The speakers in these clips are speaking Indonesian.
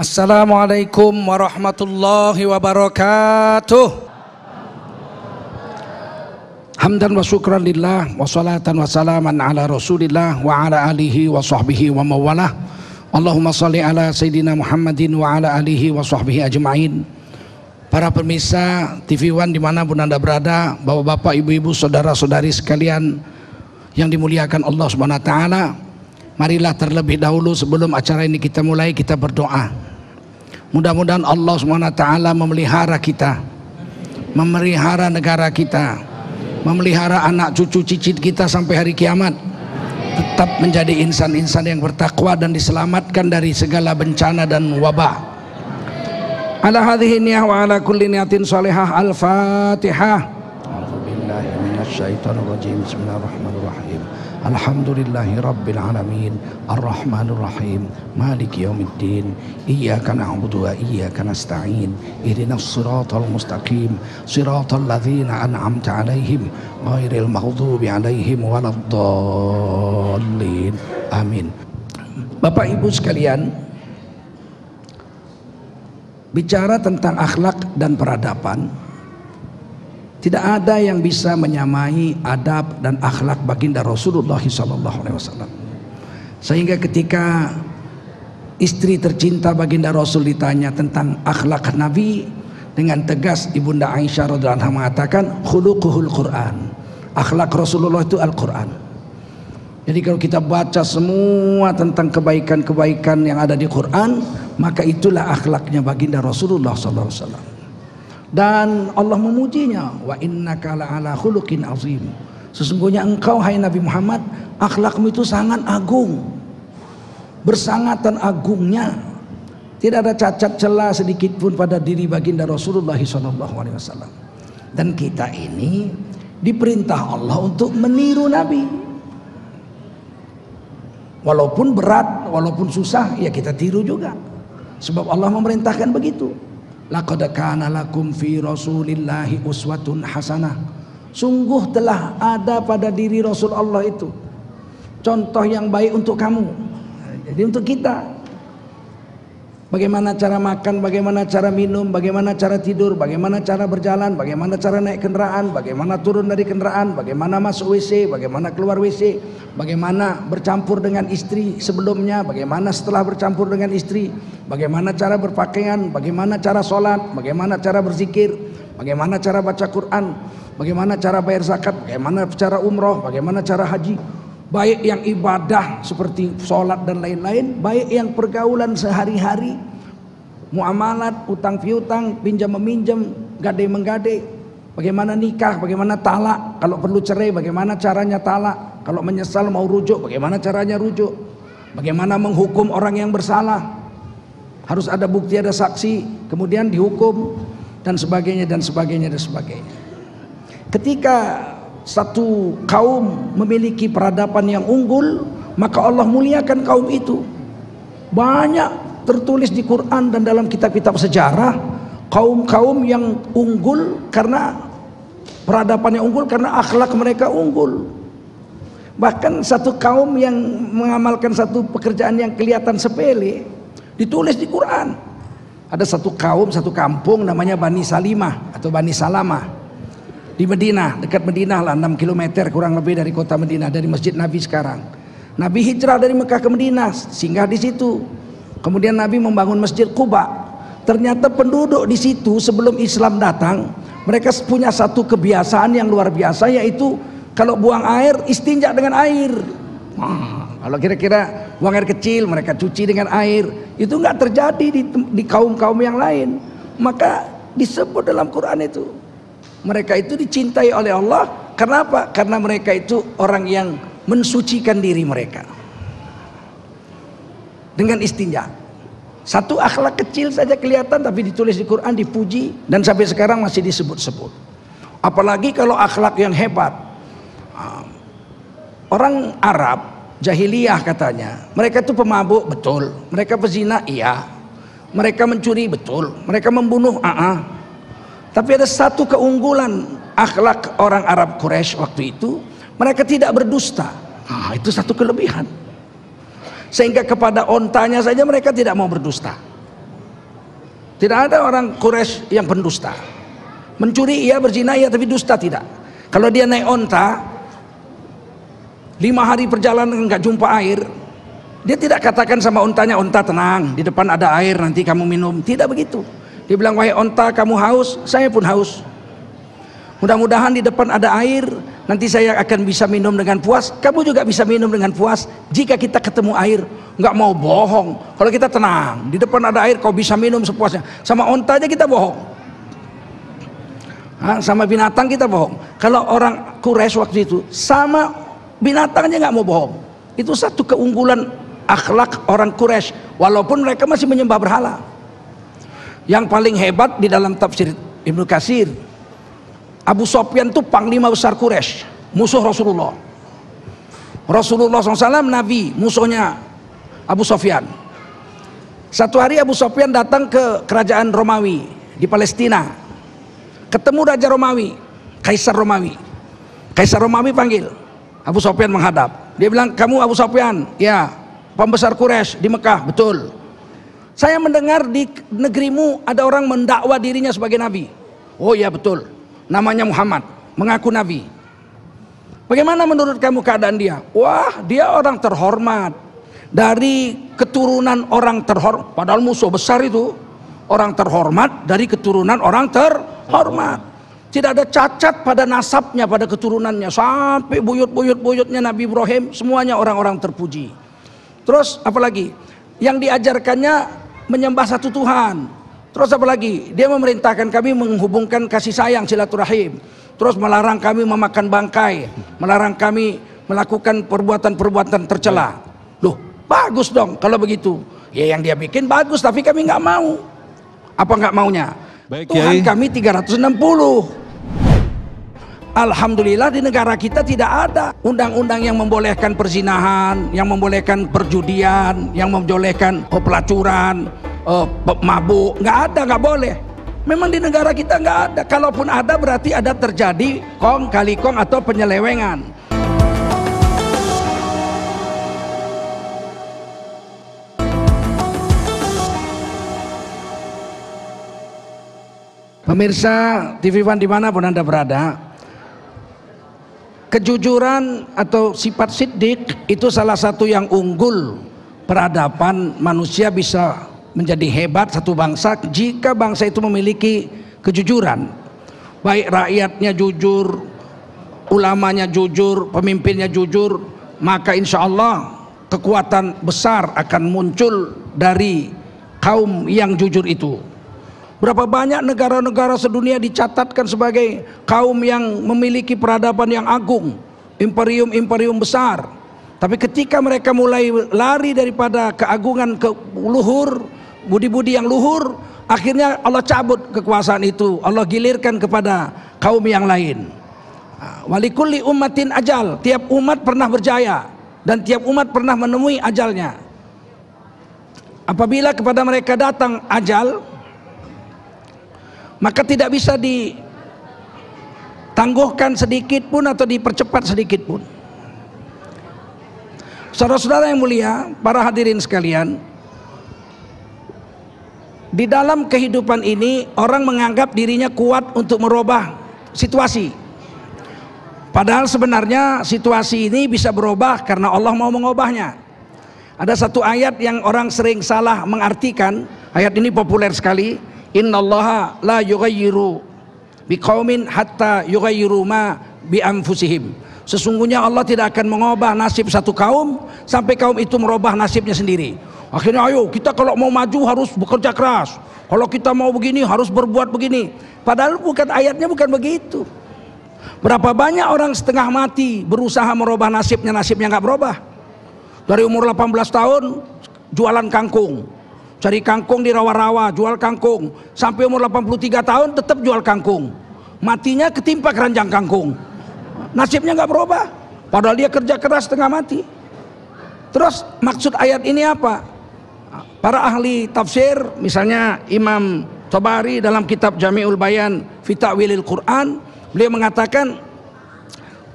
Assalamualaikum warahmatullahi wabarakatuh. Hamdan wa syukran lillah wa salatan wa salaman ala rasulillah wa ala alihi wa sahbihi wa mawalah. Allahumma salli ala Sayyidina Muhammadin wa ala alihi wa sahbihi ajma'in. Para pemirsa TV One di mana pun anda berada, bapak-bapak, ibu-ibu, saudara-saudari sekalian yang dimuliakan Allah Subhanahu Wa Taala, marilah terlebih dahulu sebelum acara ini kita mulai kita berdoa. Mudah-mudahan Allah SWT memelihara kita, memelihara negara kita, memelihara anak cucu cicit kita sampai hari kiamat. Tetap menjadi insan-insan yang bertakwa dan diselamatkan dari segala bencana dan wabah. Ala hadhihi niyah wa ala kulli niyatin salihah al-fatihah. Bismillahirrahmanirrahim. Alhamdulillahi Rabbil Alamin Ar-Rahmanir-Rahim Maliki Yawmiddin Iyaka na'budu wa iyaka nasta'in Ihdinas siratal mustaqim Siratal ladhina an'amta alaihim Ghairil maghdubi alaihim Waladdallin. Amin. Bapak Ibu sekalian Bicara tentang akhlak dan peradaban tidak ada yang bisa menyamai adab dan akhlak baginda Rasulullah SAW. Sehingga ketika istri tercinta baginda Rasul ditanya tentang akhlak Nabi dengan tegas ibunda Aisyah radhiallahu anha mengatakan khuluquhul Quran. Akhlak Rasulullah itu Al-Quran. Jadi kalau kita baca semua tentang kebaikan-kebaikan yang ada di Quran, maka itulah akhlaknya baginda Rasulullah sallallahu alaihi wasallam dan Allah memujinya wa innaka ala khuluqin azim. Sesungguhnya engkau hai Nabi Muhammad akhlakmu itu sangat agung bersangatan agungnya. Tidak ada cacat celah sedikit pun pada diri baginda Rasulullah SAW dan kita ini diperintah Allah untuk meniru Nabi. Walaupun berat walaupun susah ya kita tiru juga. Sebab Allah memerintahkan begitu Laqad kana lakum fi Rasulillahi uswatun hasanah. Sungguh telah ada pada diri Rasul Allah itu contoh yang baik untuk kamu. Jadi untuk kita Bagaimana cara makan, bagaimana cara minum, bagaimana cara tidur, bagaimana cara berjalan, bagaimana cara naik kendaraan, bagaimana turun dari kendaraan, bagaimana masuk WC, bagaimana keluar WC, bagaimana bercampur dengan istri sebelumnya, bagaimana setelah bercampur dengan istri, bagaimana cara berpakaian, bagaimana cara sholat, bagaimana cara berzikir, bagaimana cara baca Quran, bagaimana cara bayar zakat, bagaimana cara umroh, bagaimana cara haji, baik yang ibadah seperti sholat dan lain-lain, baik yang pergaulan sehari-hari, muamalat, utang piutang, pinjam meminjam, gade menggade, bagaimana nikah, bagaimana talak, kalau perlu cerai, bagaimana caranya talak, kalau menyesal mau rujuk, bagaimana caranya rujuk, bagaimana menghukum orang yang bersalah, harus ada bukti, ada saksi, kemudian dihukum dan sebagainya dan sebagainya dan sebagainya. Ketika satu kaum memiliki peradaban yang unggul, maka Allah muliakan kaum itu. Banyak tertulis di Quran dan dalam kitab-kitab sejarah kaum-kaum yang unggul karena peradaban yang unggul karena akhlak mereka unggul. Bahkan satu kaum yang mengamalkan satu pekerjaan yang kelihatan sepele ditulis di Quran. Ada satu kaum, satu kampung namanya Bani Salimah atau Bani Salamah di Medina, dekat Medina lah 6 km kurang lebih dari kota Medina dari masjid Nabi sekarang. Nabi hijrah dari Mekah ke Medina, singgah di situ. Kemudian Nabi membangun Masjid Kuba. Ternyata penduduk di situ sebelum Islam datang, mereka punya satu kebiasaan yang luar biasa yaitu kalau buang air istinja dengan air. Wah, kalau kira-kira buang air kecil mereka cuci dengan air, itu nggak terjadi di, di kaum-kaum yang lain. Maka disebut dalam Quran itu mereka itu dicintai oleh Allah. Kenapa? Karena mereka itu orang yang mensucikan diri mereka. Dengan istinja. Satu akhlak kecil saja kelihatan tapi ditulis di Quran dipuji dan sampai sekarang masih disebut-sebut. Apalagi kalau akhlak yang hebat. Ah, orang Arab jahiliyah katanya, mereka itu pemabuk betul, mereka pezina iya, mereka mencuri betul, mereka membunuh ah, -uh. Tapi ada satu keunggulan akhlak orang Arab Quraisy waktu itu, mereka tidak berdusta. Nah, itu satu kelebihan. Sehingga kepada ontanya saja mereka tidak mau berdusta. Tidak ada orang Quraisy yang pendusta. Mencuri iya, berzina iya, tapi dusta tidak. Kalau dia naik onta, lima hari perjalanan nggak jumpa air, dia tidak katakan sama ontanya, onta tenang, di depan ada air, nanti kamu minum. Tidak begitu. Dia bilang, wahai onta kamu haus, saya pun haus. Mudah-mudahan di depan ada air, nanti saya akan bisa minum dengan puas. Kamu juga bisa minum dengan puas. Jika kita ketemu air, nggak mau bohong. Kalau kita tenang, di depan ada air, kau bisa minum sepuasnya. Sama onta aja kita bohong. Hah, sama binatang kita bohong. Kalau orang Quraisy waktu itu, sama binatangnya nggak mau bohong. Itu satu keunggulan akhlak orang Quraisy. Walaupun mereka masih menyembah berhala. Yang paling hebat di dalam tafsir Ibnu Kasir Abu Sofyan itu panglima besar Quraisy, musuh Rasulullah. Rasulullah SAW Nabi, musuhnya Abu Sofyan. Satu hari Abu Sofyan datang ke kerajaan Romawi di Palestina. Ketemu Raja Romawi, Kaisar Romawi. Kaisar Romawi panggil, Abu Sofyan menghadap. Dia bilang, kamu Abu Sofyan, ya, pembesar Quraisy di Mekah, betul. Saya mendengar di negerimu ada orang mendakwa dirinya sebagai nabi. Oh ya betul namanya Muhammad, mengaku nabi. Bagaimana menurut kamu keadaan dia? Wah, dia orang terhormat. Dari keturunan orang terhormat, padahal musuh besar itu orang terhormat dari keturunan orang terhormat. Tidak ada cacat pada nasabnya, pada keturunannya. Sampai buyut-buyut-buyutnya Nabi Ibrahim, semuanya orang-orang terpuji. Terus apalagi? Yang diajarkannya menyembah satu Tuhan. Terus apa lagi? Dia memerintahkan kami menghubungkan kasih sayang silaturahim. Terus melarang kami memakan bangkai, melarang kami melakukan perbuatan-perbuatan tercela. Loh, bagus dong kalau begitu. Ya yang dia bikin bagus, tapi kami nggak mau. Apa nggak maunya? Baik, Tuhan Yai. kami 360. Alhamdulillah di negara kita tidak ada undang-undang yang membolehkan perzinahan, yang membolehkan perjudian, yang membolehkan pelacuran, uh, mabuk, nggak ada, nggak boleh. Memang di negara kita nggak ada. Kalaupun ada berarti ada terjadi kong kali kong atau penyelewengan. Pemirsa TV One di mana pun anda berada, kejujuran atau sifat sidik itu salah satu yang unggul. Peradaban manusia bisa menjadi hebat satu bangsa jika bangsa itu memiliki kejujuran. Baik rakyatnya jujur ulamanya jujur pemimpinnya jujur maka insya Allah kekuatan besar akan muncul dari kaum yang jujur itu berapa banyak negara-negara sedunia dicatatkan sebagai kaum yang memiliki peradaban yang agung imperium-imperium besar. Tapi ketika mereka mulai lari daripada keagungan ke luhur budi-budi yang luhur akhirnya Allah cabut kekuasaan itu. Allah gilirkan kepada kaum yang lain. Walikulli ummatin ajal. Tiap umat pernah berjaya dan tiap umat pernah menemui ajalnya. Apabila kepada mereka datang ajal maka tidak bisa ditangguhkan sedikit pun atau dipercepat sedikit pun saudara-saudara yang mulia para hadirin sekalian di dalam kehidupan ini orang menganggap dirinya kuat untuk merubah situasi. Padahal sebenarnya situasi ini bisa berubah karena Allah mau mengubahnya. Ada satu ayat yang orang sering salah mengartikan. Ayat ini populer sekali. Innallaha la yughayyiru biqaumin hatta yughayyiru ma bi anfusihim. Sesungguhnya Allah tidak akan mengubah nasib satu kaum sampai kaum itu merubah nasibnya sendiri. Akhirnya ayo kita kalau mau maju harus bekerja keras. Kalau kita mau begini harus berbuat begini. Padahal bukan ayatnya bukan begitu. Berapa banyak orang setengah mati berusaha merubah nasibnya, nasibnya nggak berubah. Dari umur 18 tahun jualan kangkung. Cari kangkung di rawa-rawa, jual kangkung. Sampai umur 83 tahun tetap jual kangkung. Matinya ketimpa keranjang kangkung. Nasibnya nggak berubah. Padahal dia kerja keras setengah mati. Terus maksud ayat ini apa? Para ahli tafsir misalnya Imam Tabari dalam kitab Jami'ul Bayan Fitawilil Quran beliau mengatakan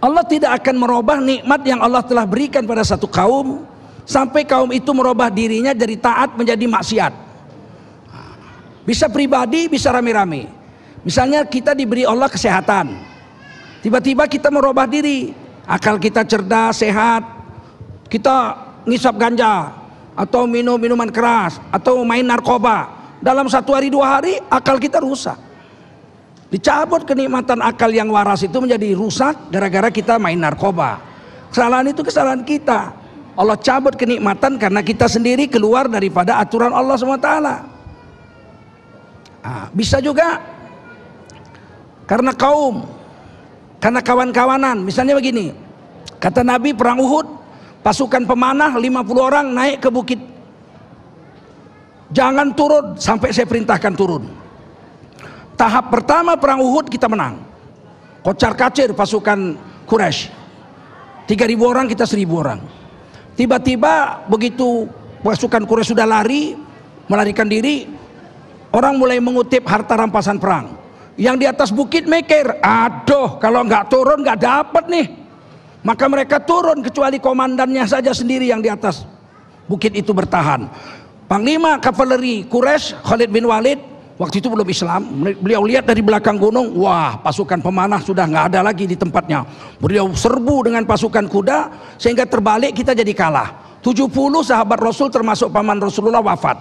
Allah tidak akan merubah nikmat yang Allah telah berikan pada satu kaum sampai kaum itu merubah dirinya dari taat menjadi maksiat. Bisa pribadi, bisa rame-rame. Misalnya kita diberi Allah kesehatan. Tiba-tiba kita merubah diri. Akal kita cerdas, sehat. Kita ngisap ganja. Atau minum minuman keras. Atau main narkoba. Dalam satu hari dua hari akal kita rusak. Dicabut kenikmatan akal yang waras itu menjadi rusak gara-gara kita main narkoba. Kesalahan itu kesalahan kita. Allah cabut kenikmatan karena kita sendiri keluar daripada aturan Allah SWT. Nah, bisa juga karena kaum, karena kawan-kawanan. Misalnya begini, kata Nabi perang Uhud, pasukan pemanah 50 orang naik ke bukit. Jangan turun sampai saya perintahkan turun. Tahap pertama perang Uhud kita menang. Kocar kacir pasukan Quraisy. 3000 orang kita 1000 orang. Tiba-tiba begitu pasukan Quraisy sudah lari, melarikan diri, orang mulai mengutip harta rampasan perang. Yang di atas bukit mikir, aduh kalau nggak turun nggak dapat nih. Maka mereka turun kecuali komandannya saja sendiri yang di atas bukit itu bertahan. Panglima kavaleri Quraisy Khalid bin Walid waktu itu belum Islam. Beliau lihat dari belakang gunung, wah pasukan pemanah sudah nggak ada lagi di tempatnya. Beliau serbu dengan pasukan kuda sehingga terbalik kita jadi kalah. 70 sahabat Rasul termasuk paman Rasulullah wafat.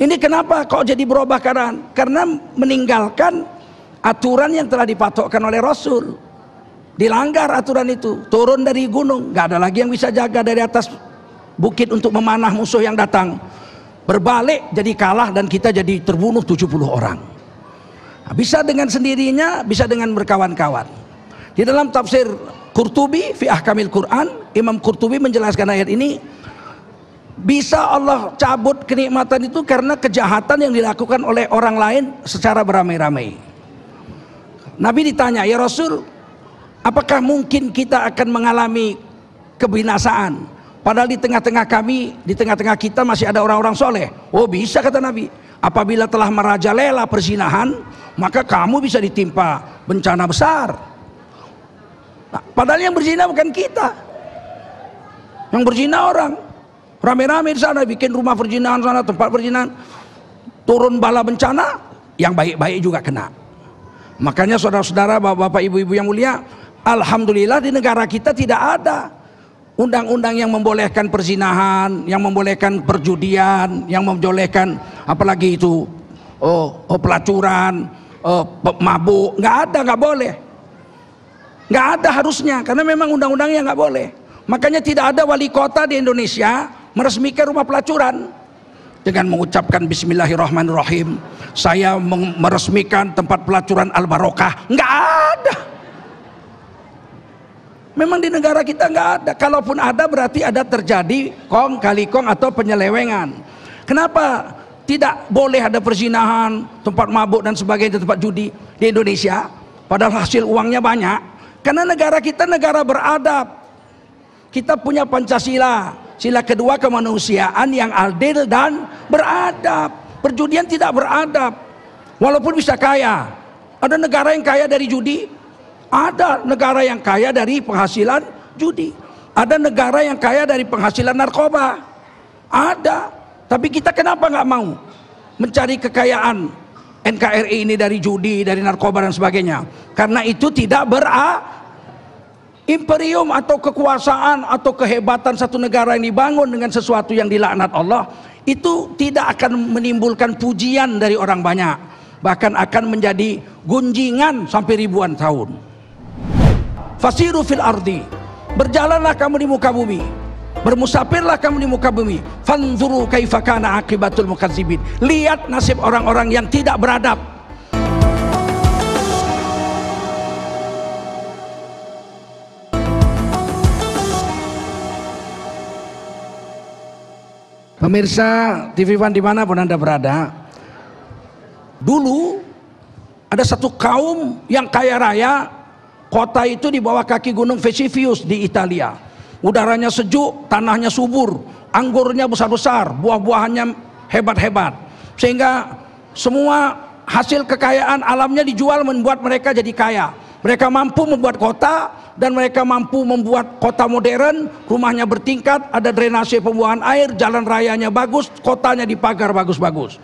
Ini kenapa kok jadi berubah keadaan? Karena meninggalkan aturan yang telah dipatokkan oleh Rasul. Dilanggar aturan itu, turun dari gunung, nggak ada lagi yang bisa jaga dari atas bukit untuk memanah musuh yang datang. Berbalik jadi kalah dan kita jadi terbunuh 70 orang. Nah, bisa dengan sendirinya, bisa dengan berkawan-kawan. Di dalam tafsir Qurtubi fi ahkamil Quran, Imam Qurtubi menjelaskan ayat ini bisa Allah cabut kenikmatan itu karena kejahatan yang dilakukan oleh orang lain secara beramai-ramai. Nabi ditanya, "Ya Rasul, apakah mungkin kita akan mengalami kebinasaan?" Padahal di tengah-tengah kami, di tengah-tengah kita masih ada orang-orang soleh. Oh bisa kata Nabi. Apabila telah merajalela persinahan, maka kamu bisa ditimpa bencana besar. Nah, padahal yang berzina bukan kita. Yang berzina orang. Rame-rame di sana bikin rumah perzinahan sana, tempat perzinahan. Turun bala bencana, yang baik-baik juga kena. Makanya saudara-saudara, bapak-bapak, ibu-ibu yang mulia, Alhamdulillah di negara kita tidak ada undang-undang yang membolehkan perzinahan, yang membolehkan perjudian, yang membolehkan apalagi itu oh, oh pelacuran, oh, mabuk, nggak ada, nggak boleh, nggak ada harusnya karena memang undang-undangnya nggak boleh. Makanya tidak ada wali kota di Indonesia meresmikan rumah pelacuran dengan mengucapkan Bismillahirrahmanirrahim. Saya meresmikan tempat pelacuran Al Barokah, nggak ada. Memang di negara kita nggak ada. Kalaupun ada berarti ada terjadi kong kali kong atau penyelewengan. Kenapa tidak boleh ada perzinahan, tempat mabuk dan sebagainya, tempat judi di Indonesia? Padahal hasil uangnya banyak. Karena negara kita negara beradab. Kita punya Pancasila, sila kedua kemanusiaan yang adil dan beradab. Perjudian tidak beradab. Walaupun bisa kaya. Ada negara yang kaya dari judi, ada negara yang kaya dari penghasilan judi. Ada negara yang kaya dari penghasilan narkoba. Ada. Tapi kita kenapa nggak mau mencari kekayaan NKRI ini dari judi, dari narkoba dan sebagainya? Karena itu tidak bera imperium atau kekuasaan atau kehebatan satu negara yang dibangun dengan sesuatu yang dilaknat Allah itu tidak akan menimbulkan pujian dari orang banyak bahkan akan menjadi gunjingan sampai ribuan tahun Fasiru fil ardi. Berjalanlah kamu di muka bumi. Bermusafirlah kamu di muka bumi. Fanzuru kaifa kana akibatul mukadzibin. Lihat nasib orang-orang yang tidak beradab. Pemirsa TV One di mana pun anda berada, dulu ada satu kaum yang kaya raya Kota itu di bawah kaki gunung Vesuvius di Italia. Udaranya sejuk, tanahnya subur, anggurnya besar-besar, buah-buahannya hebat-hebat. Sehingga semua hasil kekayaan alamnya dijual membuat mereka jadi kaya. Mereka mampu membuat kota dan mereka mampu membuat kota modern, rumahnya bertingkat, ada drainase pembuangan air, jalan rayanya bagus, kotanya dipagar bagus-bagus.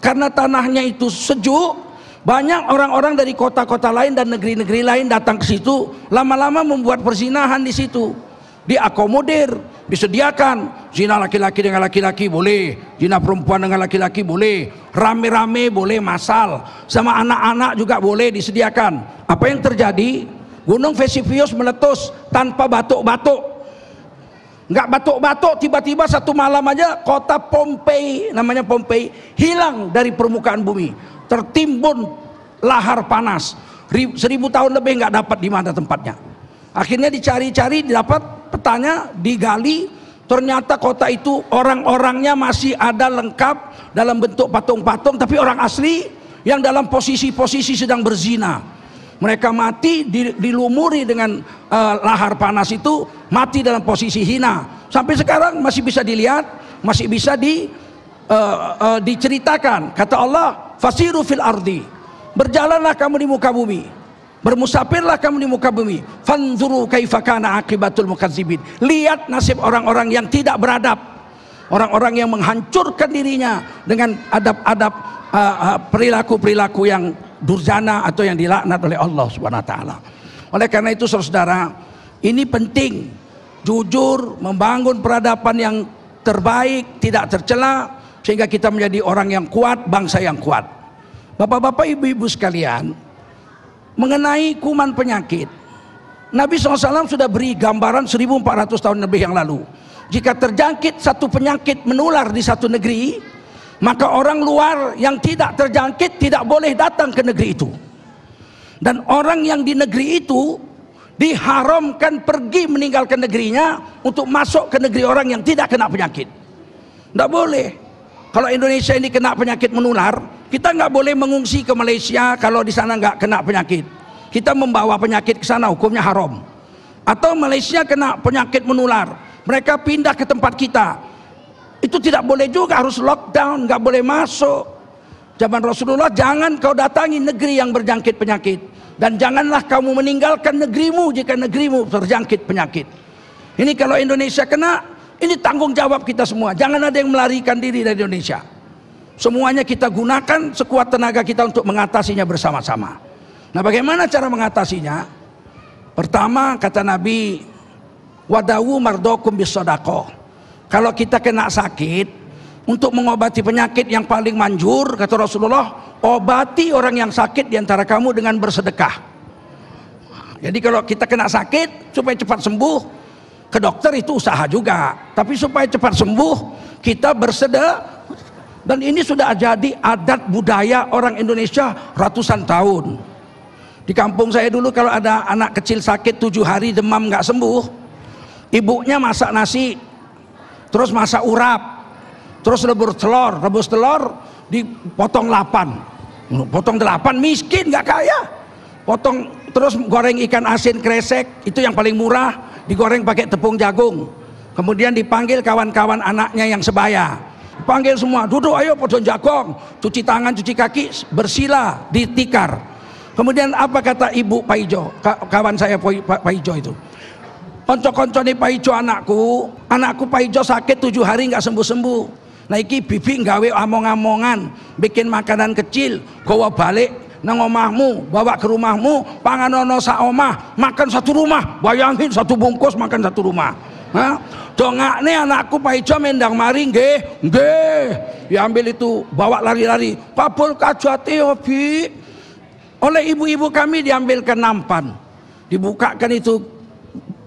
karena tanahnya itu sejuk, banyak orang-orang dari kota-kota lain dan negeri-negeri lain datang ke situ, lama-lama membuat persinahan di situ. Diakomodir, disediakan zina laki-laki dengan laki-laki boleh, zina perempuan dengan laki-laki boleh, rame-rame boleh masal, sama anak-anak juga boleh disediakan. Apa yang terjadi? Gunung Vesuvius meletus tanpa batuk-batuk nggak batuk-batuk tiba-tiba satu malam aja kota Pompei namanya Pompei hilang dari permukaan bumi tertimbun lahar panas. Seribu tahun lebih nggak dapat di mana tempatnya. Akhirnya dicari-cari didapat petanya digali. Ternyata kota itu orang-orangnya masih ada lengkap dalam bentuk patung-patung tapi orang asli yang dalam posisi-posisi sedang berzina. Mereka mati dilumuri dengan uh, lahar panas itu mati dalam posisi hina. Sampai sekarang masih bisa dilihat masih bisa di uh, uh, diceritakan. Kata Allah fasiru fil ardi. Berjalanlah kamu di muka bumi. Bermusafirlah kamu di muka bumi. Fanzuru kaifa kana akibatul mukadzibin lihat nasib orang-orang yang tidak beradab. Orang-orang yang menghancurkan dirinya dengan adab-adab uh, uh, perilaku-perilaku yang durjana atau yang dilaknat oleh Allah Subhanahu wa taala. Oleh karena itu Saudara, ini penting jujur, membangun peradaban yang terbaik, tidak tercela, sehingga kita menjadi orang yang kuat, bangsa yang kuat. Bapak-bapak, ibu-ibu sekalian, mengenai kuman penyakit, Nabi SAW sudah beri gambaran 1400 tahun lebih yang lalu. Jika terjangkit satu penyakit menular di satu negeri, maka orang luar yang tidak terjangkit tidak boleh datang ke negeri itu. Dan orang yang di negeri itu diharamkan pergi meninggalkan negerinya untuk masuk ke negeri orang yang tidak kena penyakit. Tidak boleh. Kalau Indonesia ini kena penyakit menular, kita nggak boleh mengungsi ke Malaysia kalau di sana nggak kena penyakit. Kita membawa penyakit ke sana hukumnya haram. Atau Malaysia kena penyakit menular, mereka pindah ke tempat kita. Itu tidak boleh juga harus lockdown, nggak boleh masuk. Zaman Rasulullah jangan kau datangi negeri yang berjangkit penyakit dan janganlah kamu meninggalkan negerimu jika negerimu terjangkit penyakit. Ini kalau Indonesia kena, ini tanggung jawab kita semua. Jangan ada yang melarikan diri dari Indonesia. Semuanya kita gunakan sekuat tenaga kita untuk mengatasinya bersama-sama. Nah, bagaimana cara mengatasinya? Pertama kata Nabi, wadawu mardokum bisodako. Kalau kita kena sakit, untuk mengobati penyakit yang paling manjur, kata Rasulullah, obati orang yang sakit di antara kamu dengan bersedekah. Jadi kalau kita kena sakit supaya cepat sembuh, ke dokter itu usaha juga. Tapi supaya cepat sembuh, kita bersedekah. Dan ini sudah jadi adat budaya orang Indonesia ratusan tahun. Di kampung saya dulu kalau ada anak kecil sakit tujuh hari demam nggak sembuh, ibunya masak nasi, terus masak urap, terus rebus telur, rebus telur dipotong lapan potong delapan miskin nggak kaya potong terus goreng ikan asin kresek itu yang paling murah digoreng pakai tepung jagung. Kemudian dipanggil kawan-kawan anaknya yang sebaya. Panggil semua duduk ayo potong jagung cuci tangan cuci kaki bersila di tikar kemudian apa kata ibu Pak Ijo? Kawan saya Pak Ijo itu. Konco-konco nih Pak Ijo anakku. Anakku Pak Ijo sakit tujuh hari nggak sembuh-sembuh. Nah iki bibi gawe among-amongan, bikin makanan kecil, bawa balik nang omahmu, bawa ke rumahmu, panganono sa omah, makan satu rumah, bayangin satu bungkus makan satu rumah. Hah? nih anakku Pak Ijo mendang mari nggih, nggih. Diambil itu, bawa lari-lari. Papul kajati hobi. Oleh ibu-ibu kami diambilkan nampan. Dibukakan itu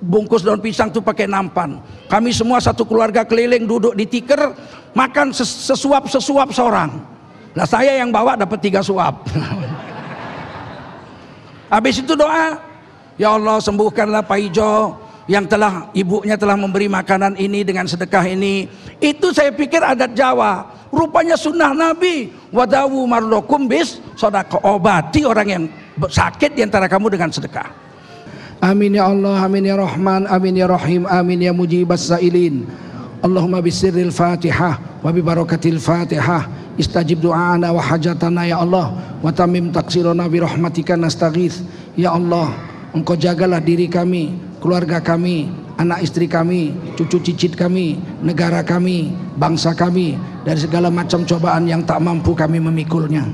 bungkus daun pisang itu pakai nampan. Kami semua satu keluarga keliling duduk di tikar makan sesuap sesuap seorang. Nah saya yang bawa dapat tiga suap. Habis itu doa, ya Allah sembuhkanlah Pak Ijo yang telah ibunya telah memberi makanan ini dengan sedekah ini. Itu saya pikir adat Jawa. Rupanya sunnah Nabi. Wadawu marlokum bis sodako obati orang yang sakit di antara kamu dengan sedekah. Amin ya Allah, amin ya Rahman, amin ya Rahim, amin ya Mujibas Sailin. Allahumma bisirril Fatihah wa bi barakatil Fatihah istajib du'ana wa hajatana ya Allah wa tamim taksirona bi rahmatika nastaghith. Ya Allah, Engkau jagalah diri kami, keluarga kami, anak istri kami, cucu cicit kami, negara kami, bangsa kami dari segala macam cobaan yang tak mampu kami memikulnya.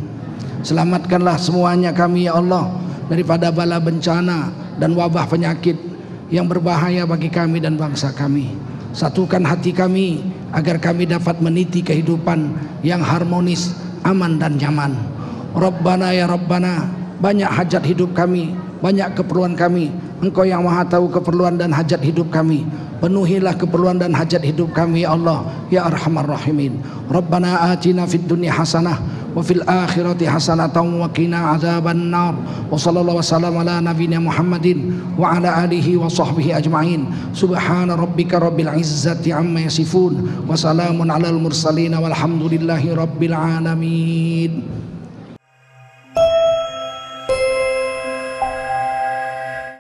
Selamatkanlah semuanya kami ya Allah daripada bala bencana dan wabah penyakit yang berbahaya bagi kami dan bangsa kami. Satukan hati kami agar kami dapat meniti kehidupan yang harmonis, aman dan nyaman. Rabbana ya Rabbana, banyak hajat hidup kami, banyak keperluan kami. Engkau yang maha tahu keperluan dan hajat hidup kami. Penuhilah keperluan dan hajat hidup kami ya Allah ya Arhamar Rahimin. Rabbana atina fid dunya hasanah wa fil akhirati hasanatan wa qina adzaban nar. Wa sallallahu wasallam ala nabiyyina Muhammadin wa ala alihi wa sahbihi ajma'in. Subhana rabbika rabbil izzati amma yasifun wa salamun alal